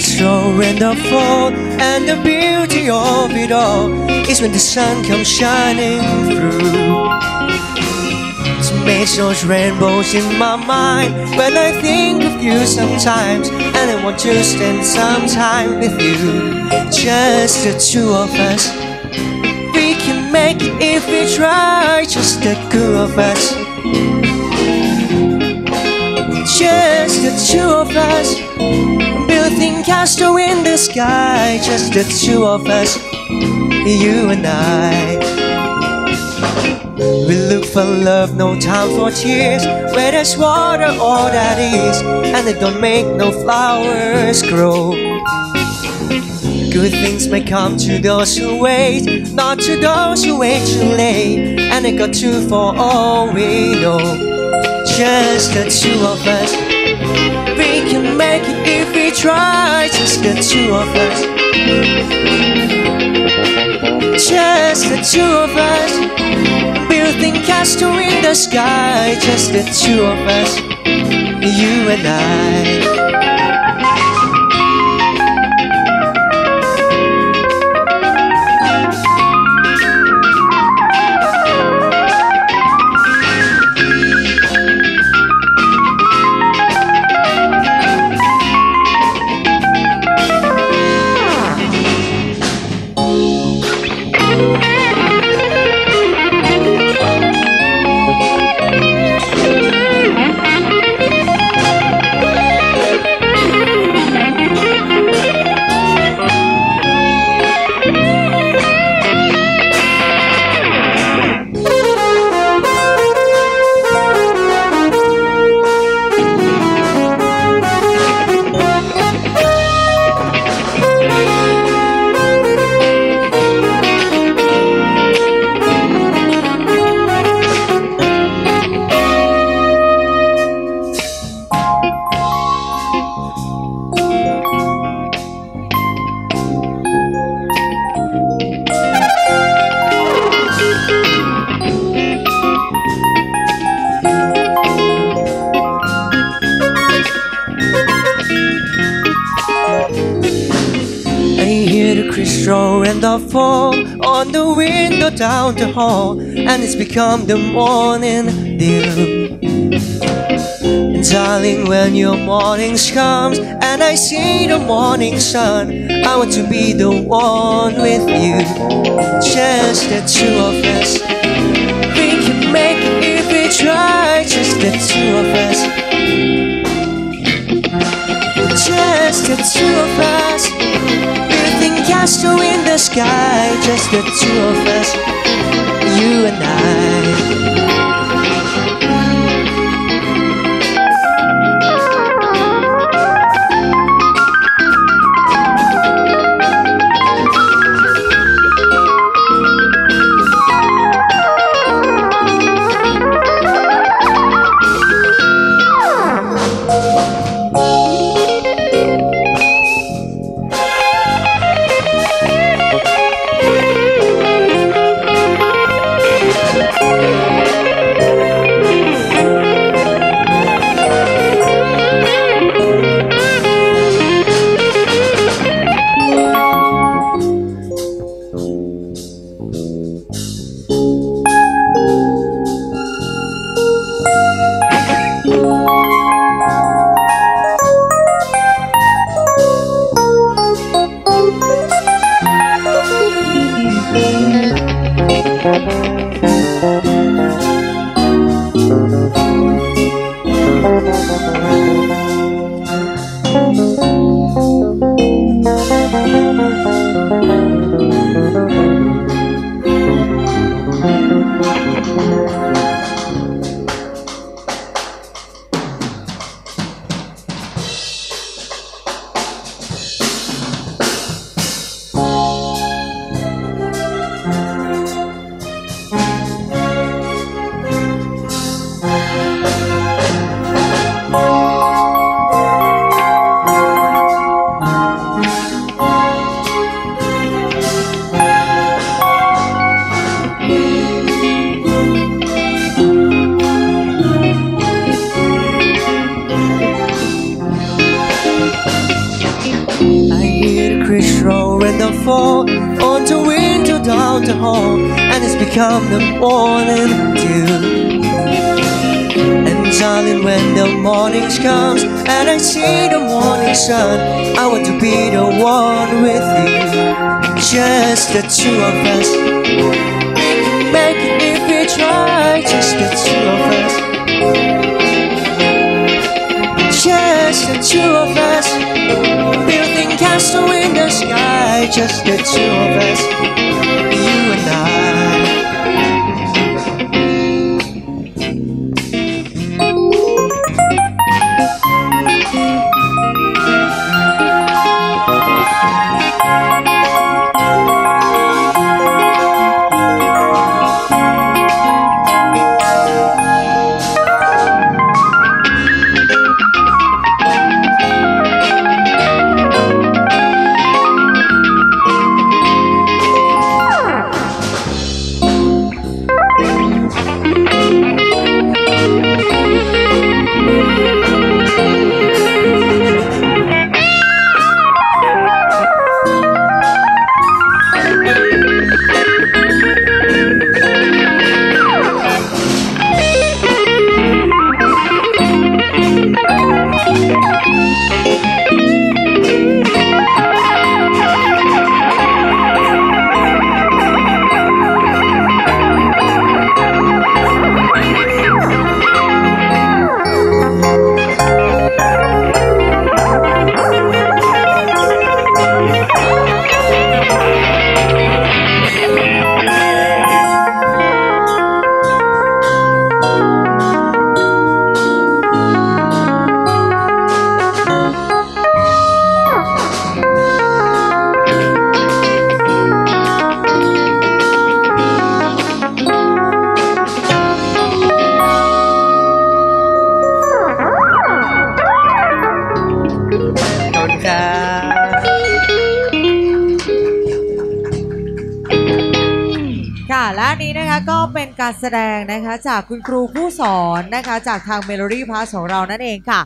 Show the fall, and the beauty of it all is when the sun comes shining through. It makes those rainbows in my mind when I think of you sometimes, and I want to spend some time with you. Just the two of us. We can make it if we try, just the two of us. Just the two of us. Building castle in the sky, just the two of us, you and I. We look for love, no time for tears. Where there's water, all that is, and it don't make no flowers grow. Good things may come to those who wait, not to those who wait too late. And it got too for all we know. Just the two of us. We can make it if we try, just the two of us. Just the two of us. Building castle in the sky, just the two of us. You and I. crystal and the fall on the window down the hall, and it's become the morning dew. And darling, when your mornings comes and I see the morning sun, I want to be the one with you. Just the two of us. We can make it if we try. Just the two of us. Just the two of us. Sky. Just the two of us. You and I. fall on the window down the hall, and it's become the morning dew. And darling, when the morning comes and I see the morning sun, I want to be the one with you, just the two of us. We can make it if we try, just the two of us. Just the two of us, Just the two of us, you and I. ก็เป็นการแสดงนะคะจากคุณครูผู้สอนนะคะจากทาง Melody Pass ของเรานั่นเองค่ะ